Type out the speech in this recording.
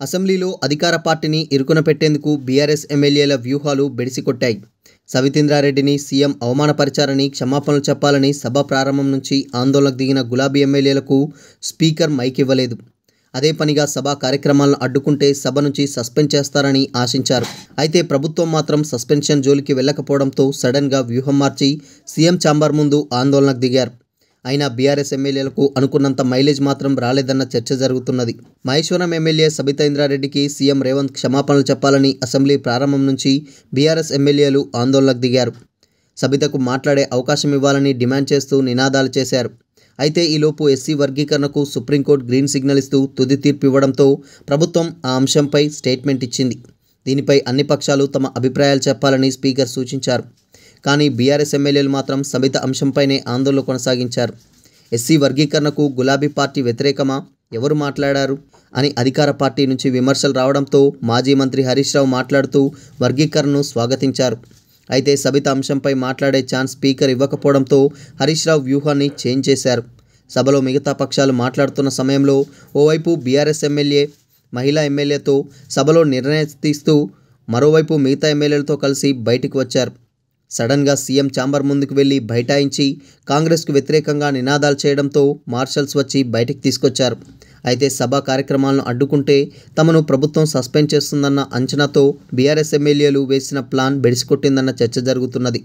అసెంబ్లీలో అధికార పార్టీని ఇరుకున పెట్టేందుకు బీఆర్ఎస్ ఎమ్మెల్యేల వ్యూహాలు బెడిసికొట్టాయి. సవితేంద్రారెడ్డిని సీఎం అవమానపరిచారని క్షమాపణలు చెప్పాలని సభ ప్రారంభం నుంచి ఆందోళనకు దిగిన గులాబీ ఎమ్మెల్యేలకు స్పీకర్ మైక్ ఇవ్వలేదు అదే పనిగా సభా కార్యక్రమాలను అడ్డుకుంటే సభ నుంచి సస్పెండ్ చేస్తారని ఆశించారు. అయితే ప్రభుత్వం మాత్రం సస్పెన్షన్ జోలికి వెళ్ళకపోవడంతో సడన్గా వ్యూహం మార్చి సీఎం ఛాంబర్ ముందు ఆందోళనకు దిగారు. అయినా బీఆర్ఎస్ ఎమ్మెల్యేలకు అనుకున్నంత మైలేజ్ మాత్రం రాలేదన్న చర్చ జరుగుతున్నది. మహేశ్వరం ఎమ్మెల్యే సబితా ఇంద్రారెడ్డికి సీఎం రేవంత్ క్షమాపణలు చెప్పాలని అసెంబ్లీ ప్రారంభం నుంచి బీఆర్ఎస్ ఎమ్మెల్యేలు ఆందోళనకు దిగారు. సబితకు మాట్లాడే అవకాశం ఇవ్వాలని డిమాండ్ చేస్తూ నినాదాలు చేశారు. అయితే ఈలోపు ఎస్సీ వర్గీకరణకు సుప్రీంకోర్టు గ్రీన్ సిగ్నల్ ఇస్తూ తుది తీర్పు ఇవ్వడంతో ప్రభుత్వం ఆ అంశంపై స్టేట్మెంట్ ఇచ్చింది. దీనిపై అన్ని పక్షాలు తమ అభిప్రాయాలు చెప్పాలని స్పీకర్ సూచించారు. కానీ బీఆర్ఎస్ ఎమ్మెల్యేలు మాత్రం సమిత అంశంపైనే ఆందోళన కొనసాగించారు. ఎస్సీ వర్గీకరణకు గులాబీ పార్టీ వ్యతిరేకమా? ఎవరు మాట్లాడారు? అని అధికార పార్టీ నుంచి విమర్శలు రావడంతో మాజీ మంత్రి హరీష్ రావు మాట్లాడుతూ వర్గీకరణను స్వాగతించారు. అయితే సబిత అంశంపై మాట్లాడే ఛాన్స్ స్పీకర్ ఇవ్వకపోవడంతో హరీష్ రావు వ్యూహాన్ని చేంజ్ చేశారు. సభలో మిగతా పక్షాలు మాట్లాడుతున్న సమయంలో ఓవైపు బీఆర్ఎస్ ఎమ్మెల్యే మహిళా ఎమ్మెల్యేతో సభలో నిర్ణయం తీస్తూ మరోవైపు మిగతా ఎమ్మెల్యేలతో కలిసి బయటికి వచ్చారు. సడన్గా సీఎం ఛాంబర్ ముందుకు వెళ్ళి బైఠాయించి కాంగ్రెస్కు వ్యతిరేకంగా నినాదాలు చేయడంతో మార్షల్స్ వచ్చి బయటకు తీసుకొచ్చారు. అయితే సభా కార్యక్రమాలను అడ్డుకుంటే తమను ప్రభుత్వం సస్పెండ్ చేస్తుందన్న అంచనాతో బీఆర్ఎస్ ఎమ్మెల్యేలు వేసిన ప్లాన్ బెడిసికొట్టిందన్న చర్చ జరుగుతున్నది.